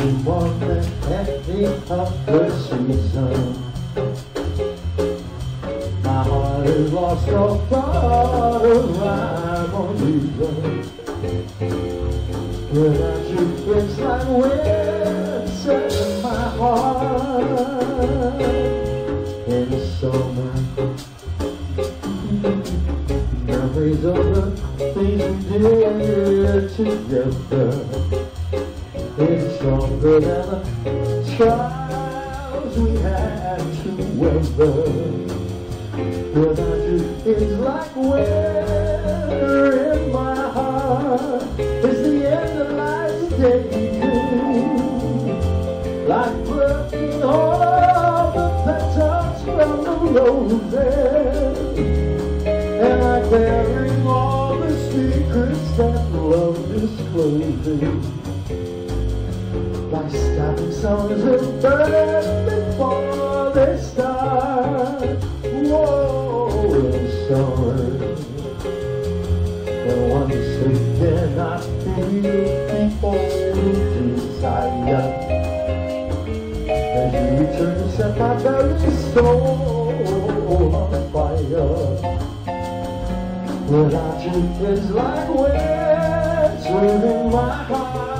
She was of the season, My heart is lost so far away on reason. Without you, it's like winter in my heart. In the summer, memories of the things we did together stronger than the trials we had to weather. Without you, it's like weather in my heart. It's the end of life's day. Like breaking all the petals from the roses. And I bury all the secrets that love discloses. Stopping songs will burn before they start. Whoa, it's showing. No one is sleeping, feel real people desire. As you return to set my very soul on fire. Without you, it's like wind, in my heart.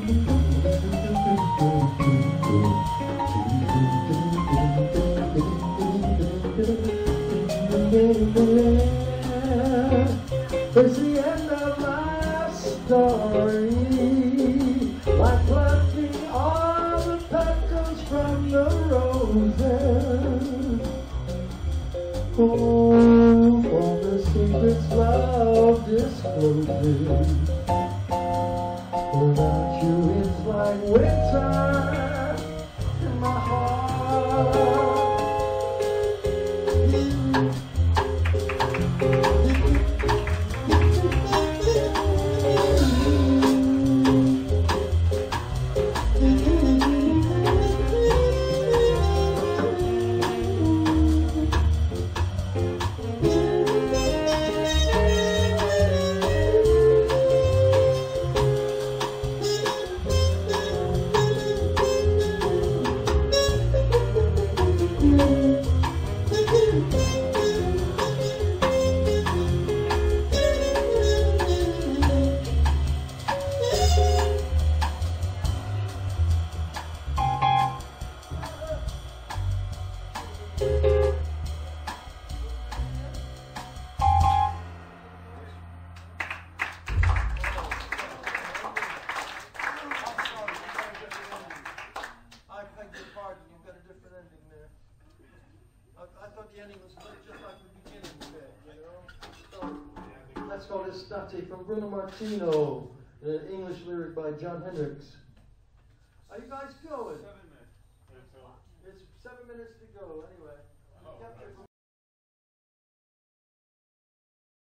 Oh, for the secrets love discloses. Beginning was just like the beginning bit, you know? So, let's go to Estate from Bruno Martino, an English lyric by Jon Hendricks. Are you guys going? Seven minutes. It's seven minutes to go, anyway.